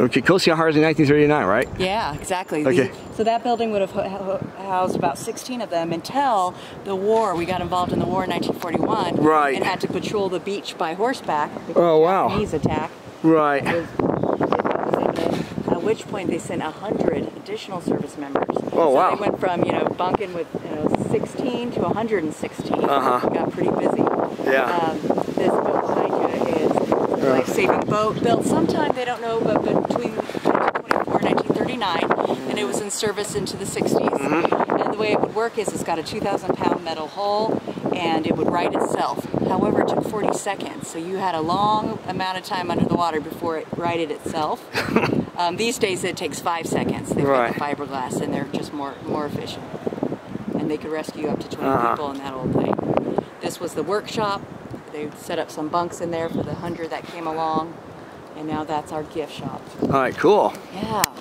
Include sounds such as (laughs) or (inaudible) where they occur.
Okay, Coast Guards in 1939, right? Yeah, exactly. Okay. The- so that building would have ho- ho- housed about 16 of them until the war. We got involved in the war in 1941. Right. And had to patrol the beach by horseback. because Oh, the wow. Japanese attack. Right. was- was At which point they sent 100 additional service members. Oh, so wow. they went from, you know, bunking with, you know, 16 to 116. Uh-huh. Got pretty busy. Yeah. Um, this boat behind you is a Yeah. life-saving boat built sometime, they don't know, but between 1924 and 1939, and it was in service into the 60s. Mm-hmm. And the way it would work is it's got a 2,000 pound metal hull, and it would right itself. However, it took 40 seconds, so you had a long amount of time under the water before it righted itself. (laughs) um, these days, it takes five seconds. They've Right. got the fiberglass, and they're just more more efficient. And they could rescue up to 20 Uh-huh. people in that old thing. This was the workshop. They set up some bunks in there for the hundred that came along, and now that's our gift shop. All right, cool. Yeah.